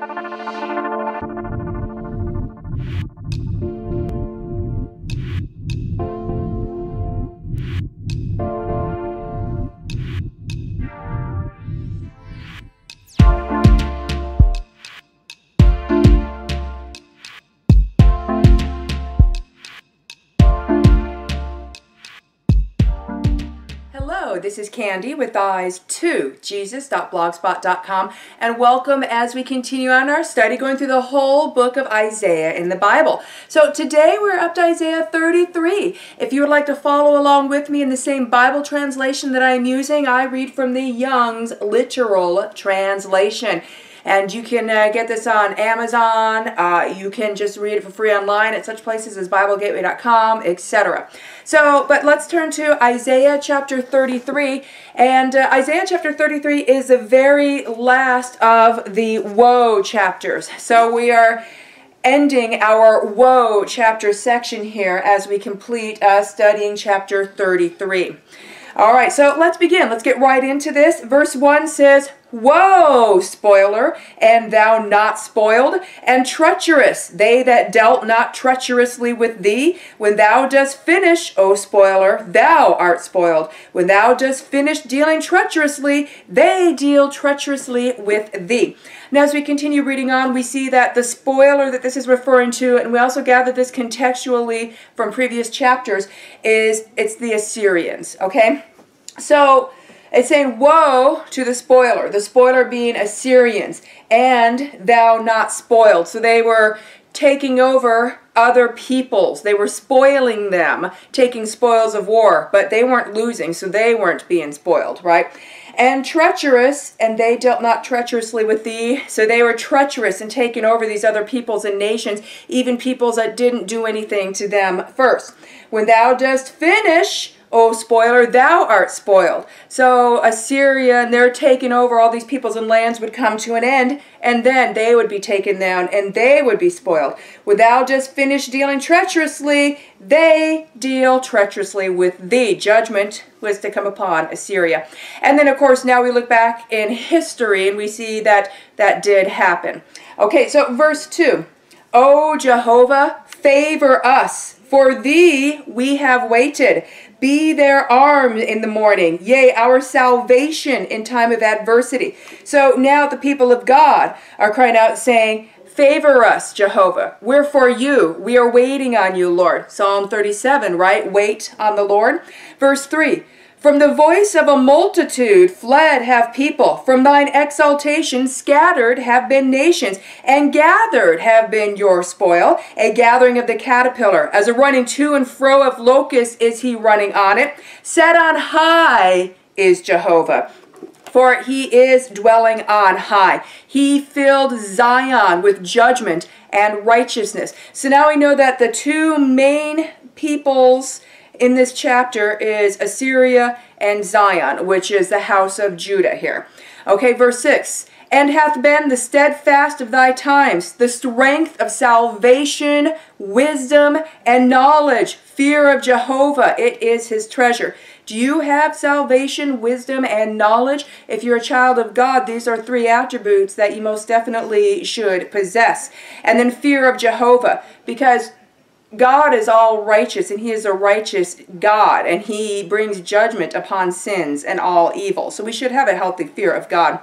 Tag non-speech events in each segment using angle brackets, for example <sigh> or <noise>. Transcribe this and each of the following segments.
Thank you. This is Candy with Eyes to Jesus.blogspot.com and welcome as we continue on our study going through the whole book of Isaiah in the Bible. So today we're up to Isaiah 33. If you would like to follow along with me in the same Bible translation that I'm using, I read from the Young's Literal Translation. And you can uh, get this on Amazon. Uh, you can just read it for free online at such places as BibleGateway.com, etc. So, but let's turn to Isaiah chapter 33. And uh, Isaiah chapter 33 is the very last of the woe chapters. So we are ending our woe chapter section here as we complete uh, studying chapter 33. All right, so let's begin. Let's get right into this. Verse 1 says, Woe, spoiler, and thou not spoiled, and treacherous, they that dealt not treacherously with thee. When thou dost finish, O spoiler, thou art spoiled. When thou dost finish dealing treacherously, they deal treacherously with thee. Now, as we continue reading on, we see that the spoiler that this is referring to, and we also gather this contextually from previous chapters, is it's the Assyrians, okay? So, it's saying, Woe to the spoiler, the spoiler being Assyrians, and thou not spoiled. So they were taking over other peoples. They were spoiling them, taking spoils of war, but they weren't losing, so they weren't being spoiled, right? And treacherous, and they dealt not treacherously with thee. So they were treacherous and taking over these other peoples and nations, even peoples that didn't do anything to them first. When thou dost finish, O spoiler, thou art spoiled. So Assyria and their taking over all these peoples and lands would come to an end, and then they would be taken down, and they would be spoiled. When thou just finish dealing treacherously, they deal treacherously with thee. Judgment was to come upon Assyria. And then, of course, now we look back in history, and we see that that did happen. Okay, so verse 2. O Jehovah, favor us. For thee we have waited. Be their arm in the morning, yea, our salvation in time of adversity. So now the people of God are crying out, saying, Favor us, Jehovah. We're for you. We are waiting on you, Lord. Psalm 37, right? Wait on the Lord. Verse 3 from the voice of a multitude fled have people. From thine exaltation scattered have been nations, and gathered have been your spoil. A gathering of the caterpillar. As a running to and fro of locusts is he running on it. Set on high is Jehovah for he is dwelling on high. He filled Zion with judgment and righteousness. So now we know that the two main peoples in this chapter is Assyria and Zion, which is the house of Judah here. Okay, verse 6 and hath been the steadfast of thy times, the strength of salvation, wisdom, and knowledge, fear of Jehovah. It is his treasure. Do you have salvation, wisdom, and knowledge? If you're a child of God, these are three attributes that you most definitely should possess. And then fear of Jehovah, because God is all righteous and he is a righteous God and he brings judgment upon sins and all evil. So we should have a healthy fear of God.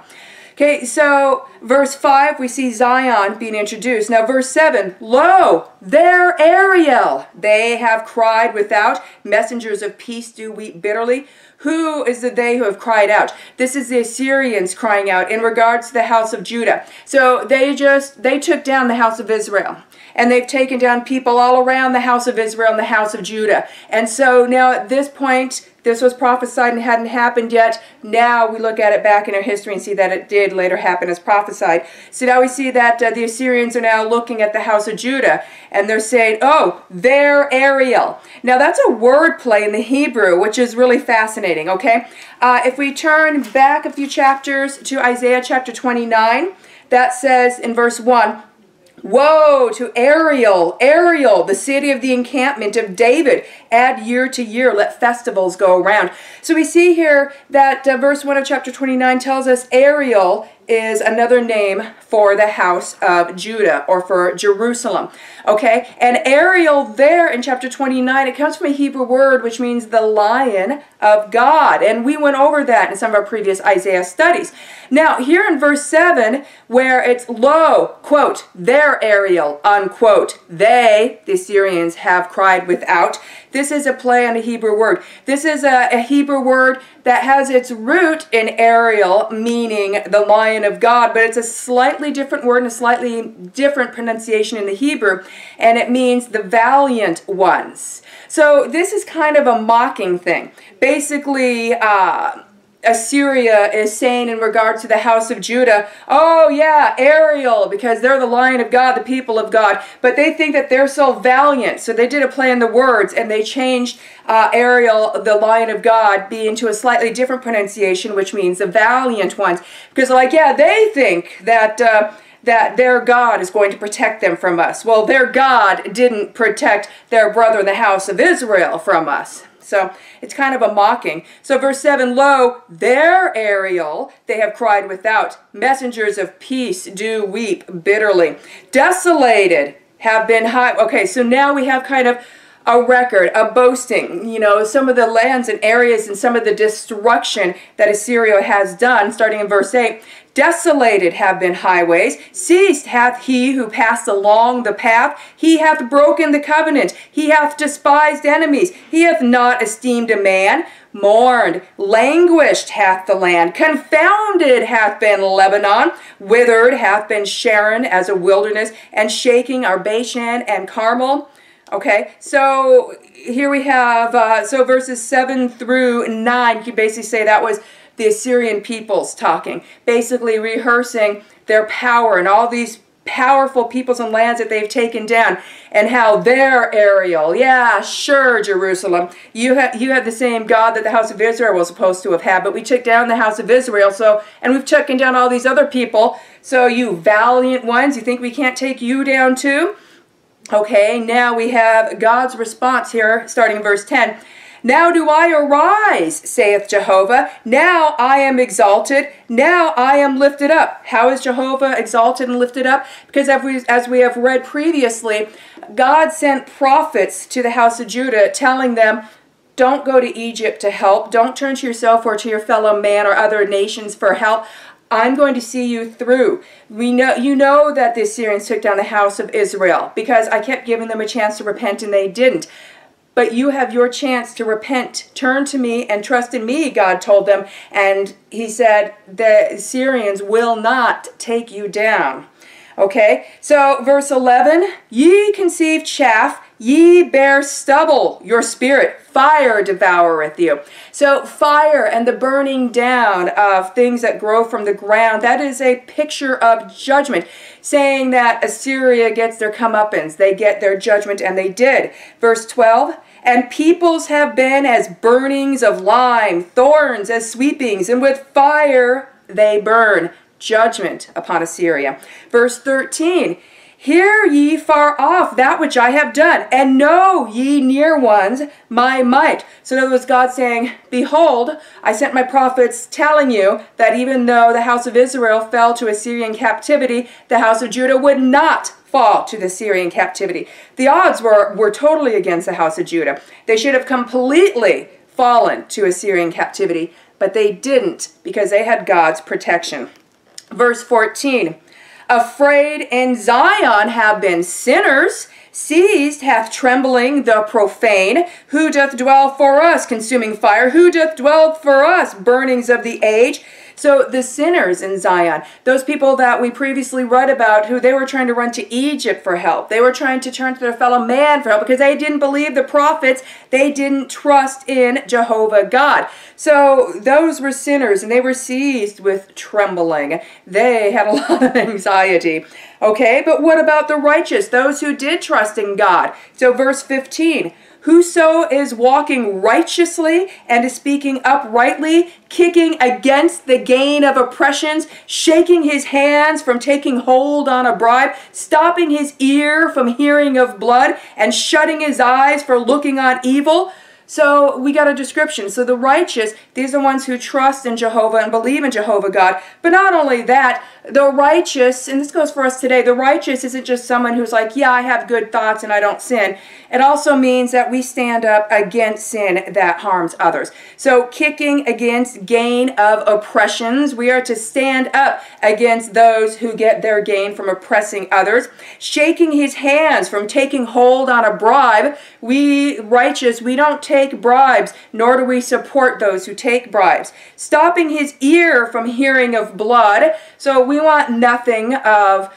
Okay, so verse 5, we see Zion being introduced. Now, verse 7, Lo, their Ariel, they have cried without. Messengers of peace do weep bitterly. Who is the they who have cried out? This is the Assyrians crying out in regards to the house of Judah. So they just, they took down the house of Israel and they've taken down people all around the house of Israel and the house of Judah. And so now at this point, this was prophesied and hadn't happened yet. Now we look at it back in our history and see that it did later happen as prophesied. So now we see that uh, the Assyrians are now looking at the house of Judah and they're saying, oh, they're Ariel. Now that's a word play in the Hebrew, which is really fascinating, okay? Uh, if we turn back a few chapters to Isaiah chapter 29, that says in verse 1, Woe to Ariel, Ariel, the city of the encampment of David. Add year to year, let festivals go around. So we see here that uh, verse 1 of chapter 29 tells us Ariel is another name for the house of Judah or for Jerusalem. Okay, and Ariel there in chapter 29, it comes from a Hebrew word which means the lion of God. And we went over that in some of our previous Isaiah studies. Now, here in verse 7, where it's lo, quote, their Ariel, unquote, they, the Assyrians, have cried without. This is a play on a Hebrew word. This is a, a Hebrew word that has its root in Ariel, meaning the lion of God, but it's a slightly different word and a slightly different pronunciation in the Hebrew, and it means the valiant ones. So this is kind of a mocking thing. Basically, uh, Assyria is saying in regard to the house of Judah, oh yeah, Ariel, because they're the lion of God, the people of God. But they think that they're so valiant. So they did a play in the words and they changed uh, Ariel, the lion of God, be into a slightly different pronunciation, which means the valiant ones. Because like, yeah, they think that... Uh, that their God is going to protect them from us. Well, their God didn't protect their brother in the house of Israel from us. So it's kind of a mocking. So verse 7, Lo, their Ariel, they have cried without. Messengers of peace do weep bitterly. Desolated have been high. Okay, so now we have kind of a record, a boasting, you know, some of the lands and areas and some of the destruction that Assyria has done, starting in verse 8. Desolated have been highways, ceased hath he who passed along the path. He hath broken the covenant, he hath despised enemies, he hath not esteemed a man. Mourned, languished hath the land, confounded hath been Lebanon, withered hath been Sharon as a wilderness, and shaking are Bashan and Carmel. Okay, so here we have, uh, so verses 7 through 9, you can basically say that was the Assyrian peoples talking, basically rehearsing their power and all these powerful peoples and lands that they've taken down and how their Ariel, yeah, sure, Jerusalem, you have you have the same God that the house of Israel was supposed to have had, but we took down the house of Israel, so and we've taken down all these other people. So you valiant ones, you think we can't take you down too? Okay, now we have God's response here, starting in verse 10. Now do I arise, saith Jehovah. Now I am exalted. Now I am lifted up. How is Jehovah exalted and lifted up? Because as we, as we have read previously, God sent prophets to the house of Judah telling them, don't go to Egypt to help. Don't turn to yourself or to your fellow man or other nations for help. I'm going to see you through. We know you know that the Assyrians took down the house of Israel because I kept giving them a chance to repent and they didn't. But you have your chance to repent. Turn to me and trust in me, God told them. And he said, the Assyrians will not take you down. Okay, so verse 11, ye conceive chaff, ye bear stubble, your spirit, fire devoureth you. So fire and the burning down of things that grow from the ground, that is a picture of judgment, saying that Assyria gets their comeuppance, they get their judgment, and they did. Verse 12, and peoples have been as burnings of lime, thorns as sweepings, and with fire they burn judgment upon Assyria. Verse 13, Hear ye far off that which I have done, and know ye near ones my might. So in other words, God saying, Behold, I sent my prophets telling you that even though the house of Israel fell to Assyrian captivity, the house of Judah would not fall to the Assyrian captivity. The odds were, were totally against the house of Judah. They should have completely fallen to Assyrian captivity, but they didn't because they had God's protection. Verse 14, Afraid in Zion have been sinners, seized hath trembling the profane. Who doth dwell for us, consuming fire? Who doth dwell for us, burnings of the age? So the sinners in Zion, those people that we previously read about who they were trying to run to Egypt for help, they were trying to turn to their fellow man for help because they didn't believe the prophets, they didn't trust in Jehovah God. So those were sinners and they were seized with trembling. They had a <laughs> lot of anxiety. Okay, but what about the righteous, those who did trust in God? So verse 15, Whoso is walking righteously and is speaking uprightly, kicking against the gain of oppressions, shaking his hands from taking hold on a bribe, stopping his ear from hearing of blood, and shutting his eyes for looking on evil, So we got a description. So the righteous, these are ones who trust in Jehovah and believe in Jehovah God. But not only that, the righteous, and this goes for us today, the righteous isn't just someone who's like, yeah, I have good thoughts and I don't sin. It also means that we stand up against sin that harms others. So kicking against gain of oppressions, we are to stand up against those who get their gain from oppressing others. Shaking his hands from taking hold on a bribe, we righteous, we don't take bribes, nor do we support those who take bribes. Stopping his ear from hearing of blood, so we want nothing of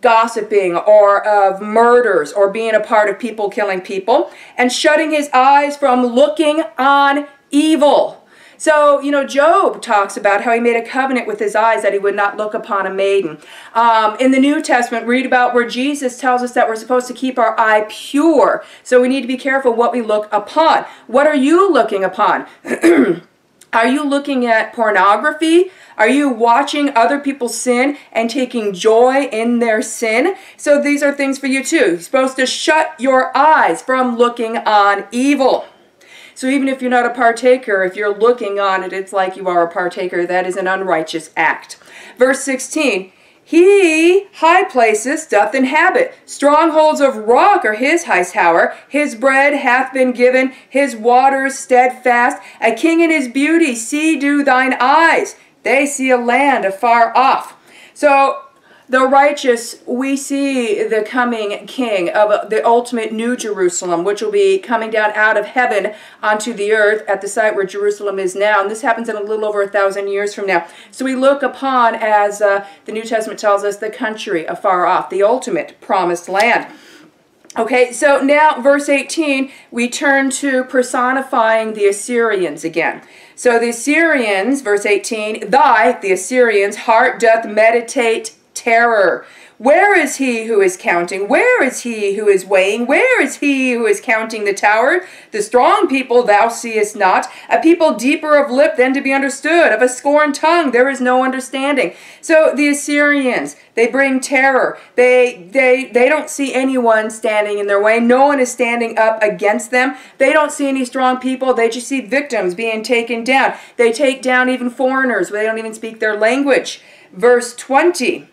gossiping or of murders or being a part of people killing people, and shutting his eyes from looking on evil. So, you know, Job talks about how he made a covenant with his eyes that he would not look upon a maiden. Um, in the New Testament, read about where Jesus tells us that we're supposed to keep our eye pure. So we need to be careful what we look upon. What are you looking upon? <clears throat> Are you looking at pornography? Are you watching other people sin and taking joy in their sin? So these are things for you too. You're supposed to shut your eyes from looking on evil. So even if you're not a partaker, if you're looking on it, it's like you are a partaker. That is an unrighteous act. Verse 16, he, high places, doth inhabit. Strongholds of rock are his high tower. His bread hath been given, his waters steadfast. A king in his beauty, see do thine eyes. They see a land afar off. So the righteous, we see the coming king of the ultimate new Jerusalem, which will be coming down out of heaven onto the earth at the site where Jerusalem is now. And this happens in a little over a thousand years from now. So we look upon, as uh, the New Testament tells us, the country afar off, the ultimate promised land. Okay, so now verse 18, we turn to personifying the Assyrians again. So the Assyrians, verse 18, thy, the Assyrians, heart doth meditate terror. Where is he who is counting? Where is he who is weighing? Where is he who is counting the tower? The strong people thou seest not, a people deeper of lip than to be understood, of a scorned tongue there is no understanding. So the Assyrians, they bring terror. They they they don't see anyone standing in their way. No one is standing up against them. They don't see any strong people. They just see victims being taken down. They take down even foreigners. They don't even speak their language. Verse 20.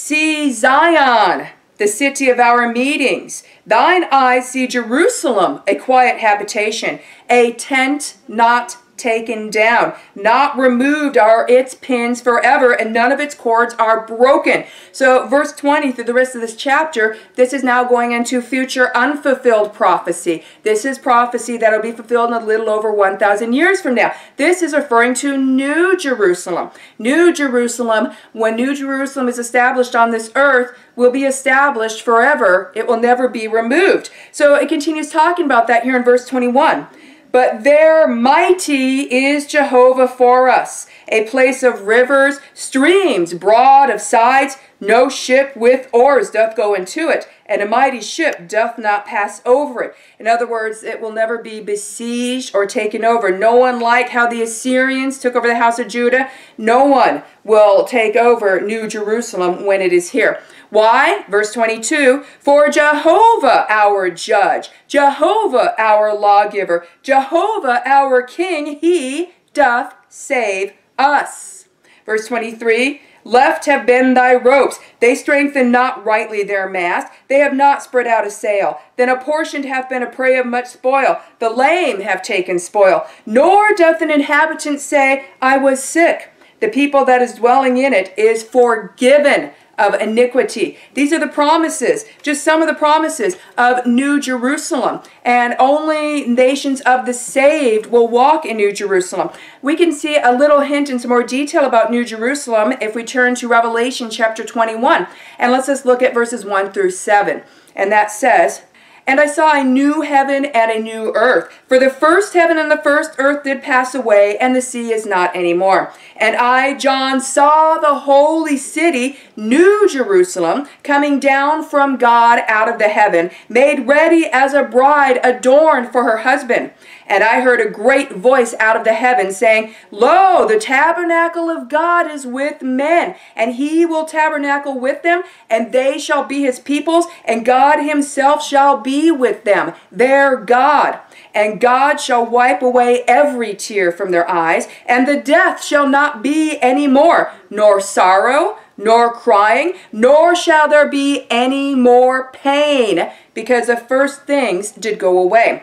See Zion, the city of our meetings. Thine eyes see Jerusalem, a quiet habitation, a tent not taken down. Not removed are its pins forever, and none of its cords are broken. So, verse 20 through the rest of this chapter, this is now going into future unfulfilled prophecy. This is prophecy that will be fulfilled in a little over 1,000 years from now. This is referring to New Jerusalem. New Jerusalem, when New Jerusalem is established on this earth, will be established forever. It will never be removed. So it continues talking about that here in verse 21. But there mighty is Jehovah for us, a place of rivers, streams, broad of sides. No ship with oars doth go into it, and a mighty ship doth not pass over it. In other words, it will never be besieged or taken over. No one like how the Assyrians took over the house of Judah. No one will take over New Jerusalem when it is here. Why? Verse 22 For Jehovah our judge, Jehovah our lawgiver, Jehovah our king, he doth save us. Verse 23 Left have been thy ropes. They strengthen not rightly their mast. They have not spread out a sail. Then apportioned hath been a prey of much spoil. The lame have taken spoil. Nor doth an inhabitant say, I was sick. The people that is dwelling in it is forgiven of iniquity. These are the promises, just some of the promises of New Jerusalem. And only nations of the saved will walk in New Jerusalem. We can see a little hint and some more detail about New Jerusalem if we turn to Revelation chapter 21. And let's just look at verses 1 through 7. And that says, and I saw a new heaven and a new earth. For the first heaven and the first earth did pass away, and the sea is not any more. And I, John, saw the holy city, New Jerusalem, coming down from God out of the heaven, made ready as a bride adorned for her husband. And I heard a great voice out of the heaven saying, Lo, the tabernacle of God is with men, and he will tabernacle with them, and they shall be his peoples, and God himself shall be with them, their God. And God shall wipe away every tear from their eyes, and the death shall not be any more, nor sorrow, nor crying, nor shall there be any more pain, because the first things did go away.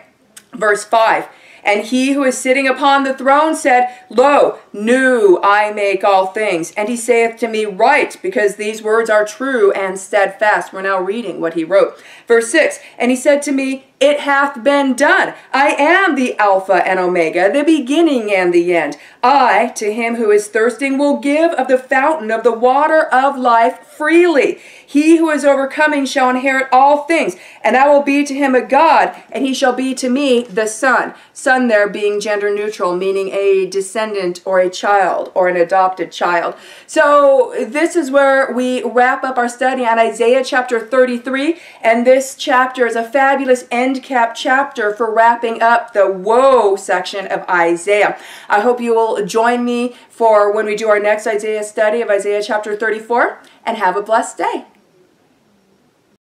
Verse 5 and he who is sitting upon the throne said, Lo, new I make all things. And he saith to me, Write, because these words are true and steadfast. We're now reading what he wrote. Verse 6 And he said to me, It hath been done. I am the Alpha and Omega, the beginning and the end. I, to him who is thirsting, will give of the fountain of the water of life freely. He who is overcoming shall inherit all things, and I will be to him a God, and he shall be to me the Son. Son there being gender neutral, meaning a descendant or a child or an adopted child. So this is where we wrap up our study on Isaiah chapter 33, and this chapter is a fabulous end cap chapter for wrapping up the woe section of Isaiah. I hope you will join me for when we do our next Isaiah study of Isaiah chapter 34, and have a blessed day.